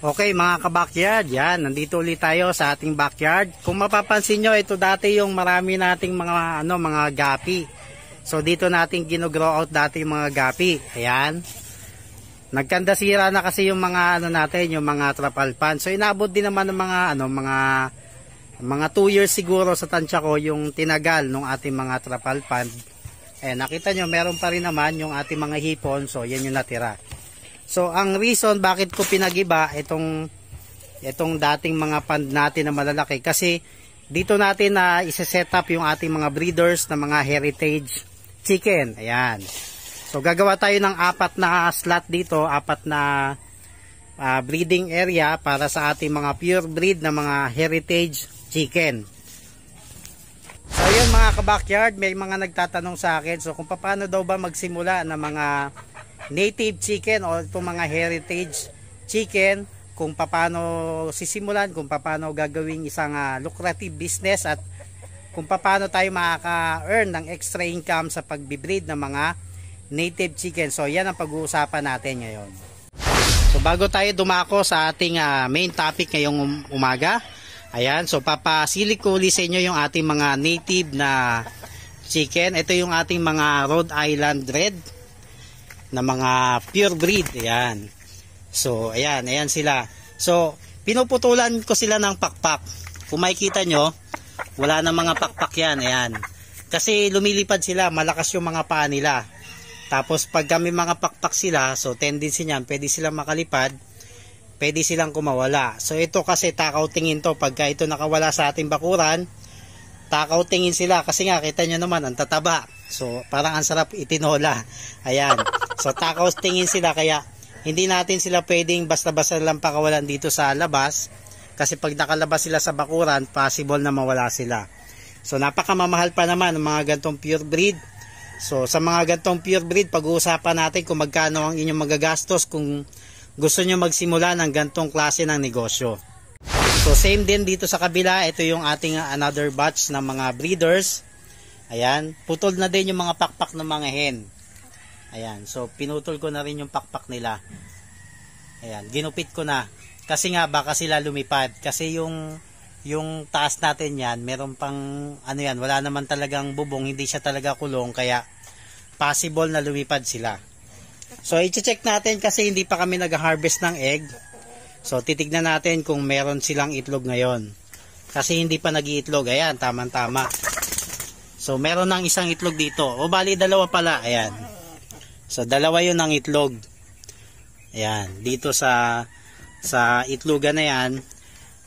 Okay mga ka-backyard, yan, nandito ulit tayo sa ating backyard. Kung mapapansin nyo, ito dati yung marami nating mga, ano, mga gapi. So dito natin gino-grow out dati yung mga gapi. Ayan. Nagkandasira na kasi yung mga, ano natin, yung mga trapal pan. So inabot din naman ng mga, ano, mga, mga 2 years siguro sa tansya ko yung tinagal ng ating mga trapal pan. Eh, nakita nyo, meron pa rin naman yung ating mga hipon. So yan yung natira. So ang reason bakit ko pinagiba itong itong dating mga pand natin na malalaki kasi dito natin na uh, isa-set up yung ating mga breeders na mga heritage chicken. Ayan. So gagawa tayo ng apat na slot dito, apat na uh, breeding area para sa ating mga pure breed na mga heritage chicken. So yun mga ka-backyard, may mga nagtatanong sa akin so kung paano daw ba magsimula ng mga native chicken o itong mga heritage chicken kung paano sisimulan, kung paano gagawing isang uh, lucrative business at kung paano tayo makaka-earn ng extra income sa pagbibreed ng mga native chicken. So yan ang pag-uusapan natin ngayon. So bago tayo dumako sa ating uh, main topic ngayong um umaga, ayan, so papasilik ko ulit sa inyo yung ating mga native na chicken. Ito yung ating mga Rhode Island Red na mga pure breed. Ayan. So, ayan, ayan sila. So, pinuputulan ko sila ng pakpak. Kung makikita nyo, wala na mga pakpak yan. Ayan. Kasi lumilipad sila, malakas yung mga paa nila. Tapos pag kami mga pakpak sila, so tendency niyan, pwede silang makalipad, pwede silang kumawala. So ito kasi takaw tingin to, pagka ito nakawala sa ating bakuran, takaw tingin sila kasi nga kita nyo naman ang tataba. So parang ang sarap itinola. Ayan. So takaw tingin sila kaya hindi natin sila pwedeng basta-basta lang pakawalan dito sa labas kasi pag nakalabas sila sa bakuran, possible na mawala sila. So napakamamahal pa naman ng mga gantong pure breed. So sa mga gantong pure breed, pag-uusapan natin kung magkano ang inyong magagastos kung gusto nyo magsimula ng gantong klase ng negosyo. So same din dito sa kabila, ito yung ating another batch ng mga breeders. Ayan, putol na din yung mga pakpak ng mga hen. Ayan, so pinutol ko na rin yung pakpak nila. Ayan, ginupit ko na. Kasi nga baka sila lumipad. Kasi yung yung taas natin yan, meron pang ano yan, wala naman talagang bubong, hindi siya talaga kulong, kaya possible na lumipad sila. So, i-check natin kasi hindi pa kami nag-harvest ng egg. So, titignan natin kung meron silang itlog ngayon. Kasi hindi pa nag-iitlog. Ayan, tama-tama. So, meron ng isang itlog dito. O, bali, dalawa pala. Ayan. So dalawa 'yon ang itlog. Ayan, dito sa sa itlogan na 'yan.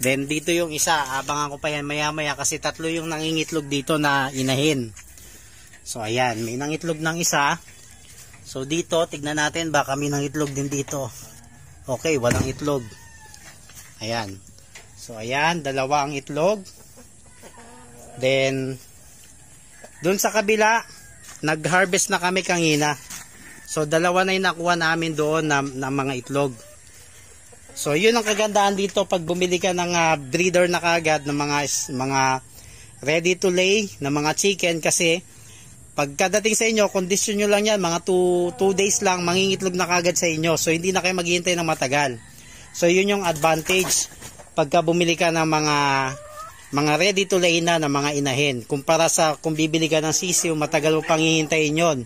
Then dito yung isa, abangan ko pa yan maya-maya kasi tatlo yung nangingitlog dito na inahin. So ayan, may nangitlog ng isa. So dito, tignan natin baka may nangitlog din dito. Okay, walang itlog. Ayan. So ayan, dalawa ang itlog. Then dun sa kabila, nag-harvest na kami kanina. So dalawa na yung nakuha namin doon na, na mga itlog. So yun ang kagandahan dito pag bumili ka ng uh, breeder na kagad ng mga mga ready to lay na mga chicken kasi pagkadating sa inyo, condition nyo lang yan, mga 2 days lang, mangingitlog na kagad sa inyo. So hindi na kayo maghihintay ng matagal. So yun yung advantage pagka bumili ka ng mga mga ready to lay na na mga inahin. Kumpara sa kung bibili ka ng sisiw, matagal mo pang hihintayin yon.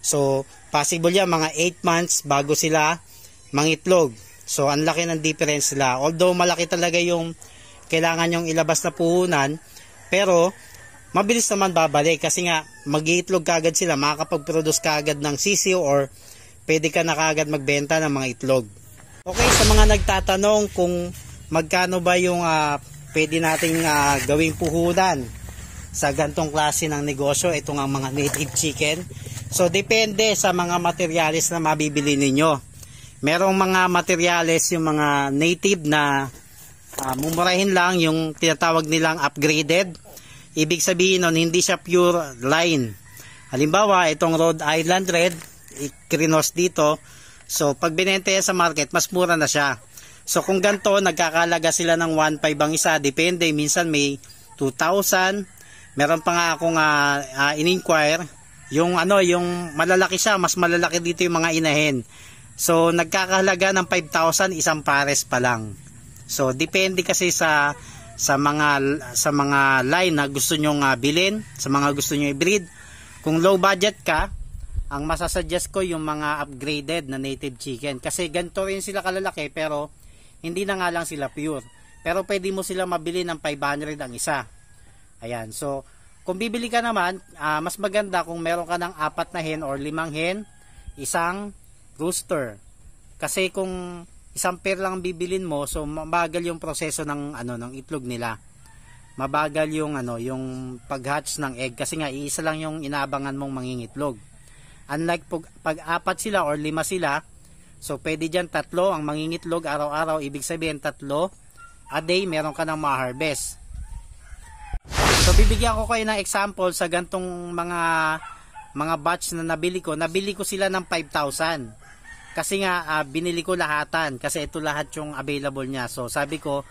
So, possible yan, mga 8 months bago sila mangitlog. So, ang laki ng difference nila. Although, malaki talaga yung kailangan yung ilabas na puhunan, pero, mabilis naman babalik kasi nga, mag-iitlog kagad sila, makakapag-produce kagad ng sisiyo or pwede ka na kagad magbenta ng mga itlog. Okay, sa mga nagtatanong kung magkano ba yung uh, pwede nating uh, gawing puhunan sa gantong klase ng negosyo, ito nga mga native chicken. So depende sa mga materyales na mabibili ninyo. Merong mga materyales yung mga native na uh, mumurahin lang yung tinatawag nilang upgraded. Ibig sabihin nun hindi siya pure line. Halimbawa itong Rhode Island Red, ikrinos dito. So pag binenta sa market, mas mura na siya. So kung ganito, nagkakalaga sila ng 1.5 ang isa. Depende, minsan may 2,000. Meron pa nga akong uh, uh, in-inquire yung ano, yung malalaki siya, mas malalaki dito yung mga inahin. So, nagkakahalaga ng 5,000 isang pares pa lang. So, depende kasi sa sa mga sa mga line na gusto nyo uh, bilhin, sa mga gusto nyo i-breed. Kung low budget ka, ang masasuggest ko yung mga upgraded na native chicken. Kasi ganito rin sila kalalaki pero hindi na nga lang sila pure. Pero pwede mo sila mabili ng 500 ang isa. Ayan, so kung bibili ka naman, uh, mas maganda kung meron ka ng apat na hen or limang hen, isang rooster. Kasi kung isang pair lang bibilin mo, so mabagal yung proseso ng ano ng itlog nila. Mabagal yung ano, yung pag-hatch ng egg kasi nga iisa lang yung inaabangan mong mangingitlog. Unlike pag, pag apat sila or lima sila, so pwede diyan tatlo ang mangingitlog araw-araw, ibig sabihin tatlo a day meron ka nang ma-harvest. So bibigyan ko kayo ng example sa gantong mga mga batch na nabili ko. Nabili ko sila ng 5,000. Kasi nga uh, binili ko lahatan kasi ito lahat yung available niya. So sabi ko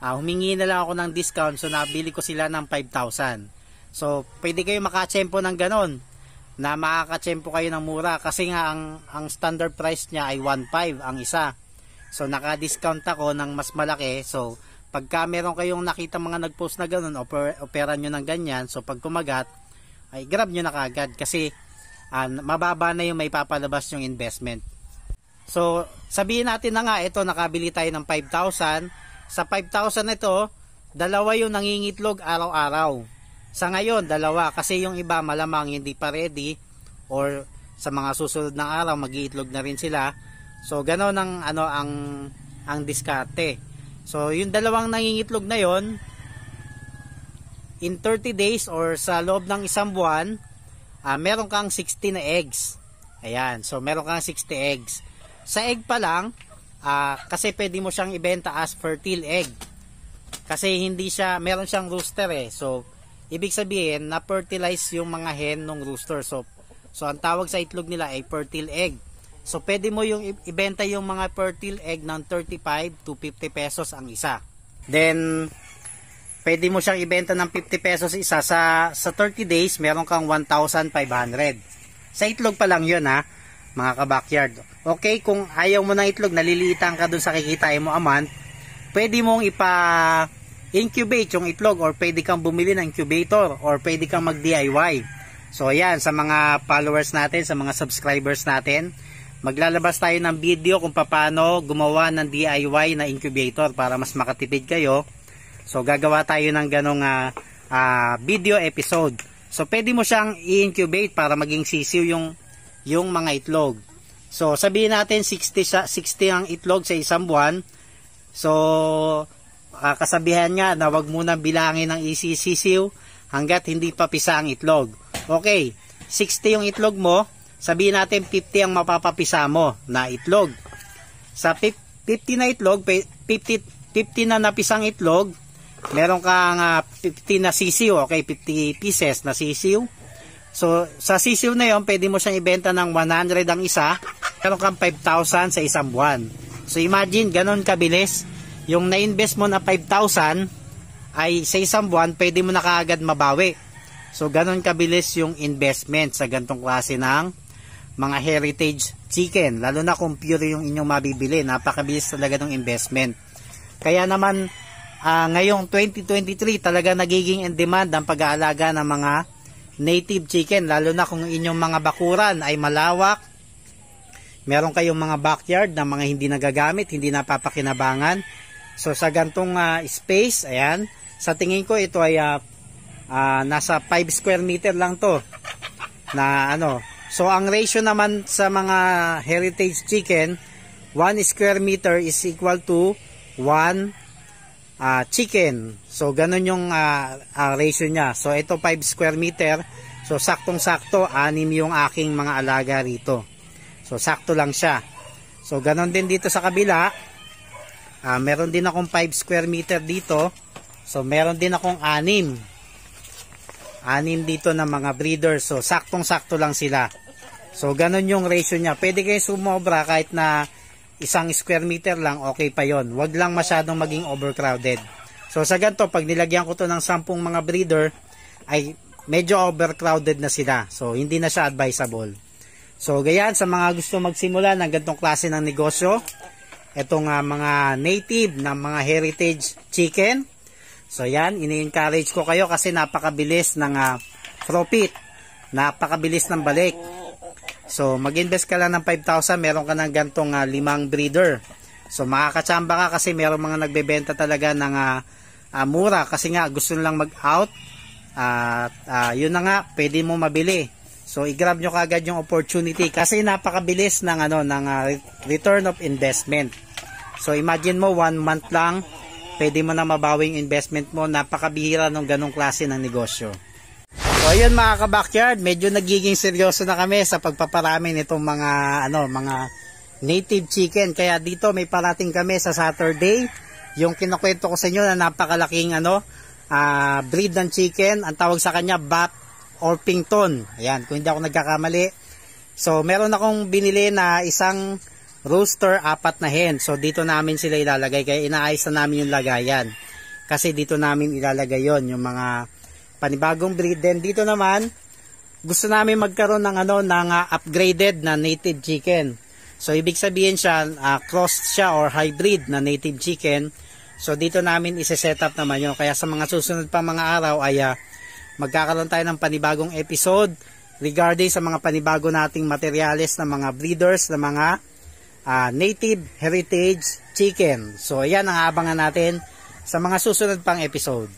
uh, humingi na lang ako ng discount so nabili ko sila ng 5,000. So pwede kayo makatsempo ng ganon na makakatsempo kayo ng mura kasi nga ang, ang standard price niya ay 1.5 ang isa. So naka-discount ako ng mas malaki. So pagka meron kayong nakita mga nag-post na ganon, oper, opera nyo ng ganyan. So pag kumagat, ay grab nyo na kagad kasi uh, mababa na yung may papalabas yung investment. So, sabihin natin na nga, ito nakabili tayo ng 5,000. Sa 5,000 ito, dalawa yung nangingitlog araw-araw. Sa ngayon, dalawa. Kasi yung iba malamang hindi pa ready or sa mga susunod na araw magiitlog na rin sila. So, gano'n ang, ano, ang, ang diskarte. So, yung dalawang nangingitlog na yon in 30 days or sa loob ng isang buwan, uh, meron kang 60 na eggs. Ayan. So, meron kang 60 eggs. Sa egg pa lang, uh, kasi pwede mo siyang ibenta as fertile egg. Kasi hindi siya, meron siyang rooster eh. So, ibig sabihin, na-fertilize yung mga hen ng rooster. So, so ang tawag sa itlog nila ay fertile egg. So, pwede mo yung ibenta yung mga fertile egg ng 35 to 50 pesos ang isa. Then, pwede mo siyang ibenta ng 50 pesos isa. Sa, sa 30 days, meron kang 1,500. Sa itlog pa lang yun ha mga kabakyard. Okay, kung ayaw mo ng itlog, nalilitan ka dun sa kikitain mo a month, pwede mong ipa incubate yung itlog or pwede kang bumili ng incubator or pwede kang mag DIY. So ayan, sa mga followers natin, sa mga subscribers natin, maglalabas tayo ng video kung paano gumawa ng DIY na incubator para mas makatipid kayo. So gagawa tayo ng ganong uh, uh, video episode. So pwede mo siyang i-incubate para maging sisiw yung yung mga itlog. So, sabihin natin 60, sa, 60 ang itlog sa isang buwan. So, uh, kasabihan nga na wag muna bilangin ng isisisiw hanggat hindi pa pisa ang itlog. Okay, 60 yung itlog mo, sabihin natin 50 ang mapapapisa mo na itlog. Sa 50 na itlog, 50, 50 na napisang itlog, meron kang uh, ah, 50 na sisiw, okay, 50 pieces na sisiw. So, sa sisiw na yon pwede mo siyang ibenta ng 100 ang isa, meron kang 5,000 sa isang buwan. So, imagine, ganun kabilis. Yung na-invest mo na 5,000 ay sa isang buwan, pwede mo na kaagad mabawi. So, ganun kabilis yung investment sa gantong klase ng mga heritage chicken. Lalo na kung pure yung inyong mabibili. Napakabilis talaga ng investment. Kaya naman, uh, ngayong 2023, talaga nagiging in demand ang pag-aalaga ng mga native chicken lalo na kung inyong mga bakuran ay malawak meron kayong mga backyard na mga hindi nagagamit hindi napapakinabangan so sa gantong uh, space ayan sa tingin ko ito ay uh, uh, nasa 5 square meter lang to na ano so ang ratio naman sa mga heritage chicken 1 square meter is equal to 1 uh, chicken. So, ganun yung uh, uh, ratio niya. So, ito 5 square meter. So, saktong-sakto, anim yung aking mga alaga rito. So, sakto lang siya. So, ganun din dito sa kabila. Uh, meron din akong 5 square meter dito. So, meron din akong anim. Anim dito ng mga breeders. So, saktong-sakto lang sila. So, ganun yung ratio niya. Pwede kayo sumobra kahit na isang square meter lang, okay pa yon. Huwag lang masyadong maging overcrowded. So sa ganito, pag nilagyan ko to ng sampung mga breeder, ay medyo overcrowded na sila. So hindi na siya advisable. So gayan sa mga gusto magsimula ng ganitong klase ng negosyo, itong ah, mga native na mga heritage chicken. So yan, ini-encourage ko kayo kasi napakabilis ng ah, profit. Napakabilis ng balik. So mag-invest ka lang ng 5,000, meron ka ng gantong ah, limang breeder. So makakatsamba ka kasi meron mga nagbebenta talaga ng ah, ah, mura kasi nga gusto nilang mag-out. At ah, yun na nga, pwede mo mabili. So i-grab nyo kagad yung opportunity kasi napakabilis ng ano ng re- return of investment. So imagine mo one month lang pwede mo na mabawing investment mo. Napakabihira ng ganong klase ng negosyo. So ayun mga ka-backyard, medyo nagiging seryoso na kami sa pagpaparami nitong mga ano, mga native chicken. Kaya dito may parating kami sa Saturday. Yung kinukwento ko sa inyo na napakalaking ano, ah, breed ng chicken. Ang tawag sa kanya Bat Orpington. Ayan, kung hindi ako nagkakamali. So meron akong binili na isang rooster, apat na hen. So dito namin sila ilalagay. Kaya inaayos na namin yung lagayan. Kasi dito namin ilalagay yon yung mga panibagong breed. Then dito naman, gusto namin magkaroon ng ano ng ah, upgraded na native chicken. So ibig sabihin siya ah, crossed siya or hybrid na native chicken. So dito namin ise-set up naman yun. Kaya sa mga susunod pa mga araw ay ah, magkakaroon tayo ng panibagong episode regarding sa mga panibago nating materyales ng mga breeders ng mga ah, native heritage chicken. So ayan ang abangan natin sa mga susunod pang episode.